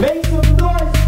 Vem com nós!